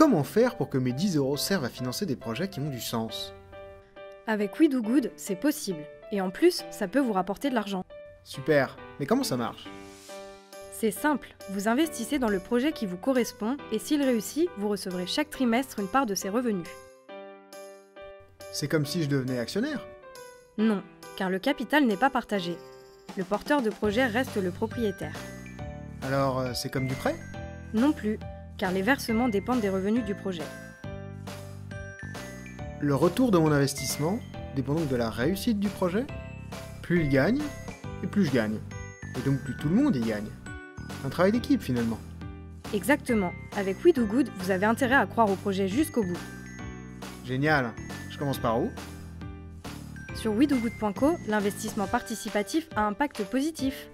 comment faire pour que mes 10 euros servent à financer des projets qui ont du sens? Avec We Do Good, c'est possible. Et en plus, ça peut vous rapporter de l'argent. Super, mais comment ça marche? C'est simple, vous investissez dans le projet qui vous correspond et s'il réussit, vous recevrez chaque trimestre une part de ses revenus. C'est comme si je devenais actionnaire Non, car le capital n'est pas partagé. Le porteur de projet reste le propriétaire. Alors, euh, c'est comme du prêt? Non plus, car les versements dépendent des revenus du projet. Le retour de mon investissement dépend donc de la réussite du projet. Plus il gagne, et plus je gagne. Et donc plus tout le monde y gagne. Un travail d'équipe finalement. Exactement, avec We Do Good, vous avez intérêt à croire au projet jusqu'au bout. Génial. Je commence par où? Sur WeDoGood.co, l'investissement participatif a un impact positif.